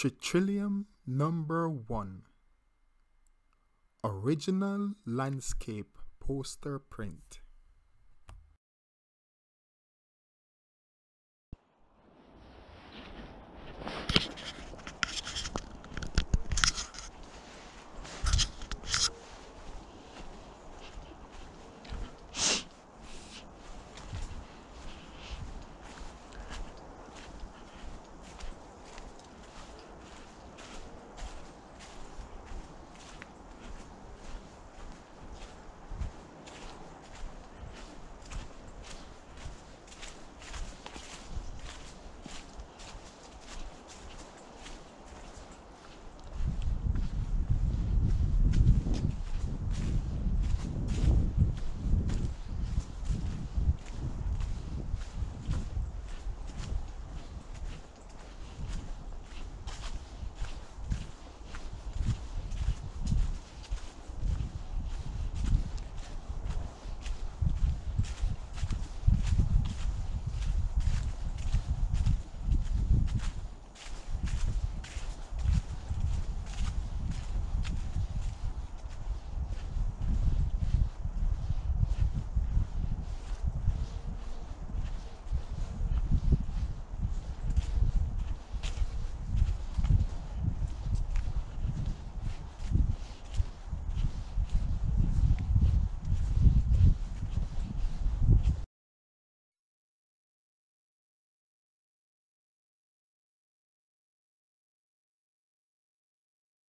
Tritrillium number 1 Original landscape poster print.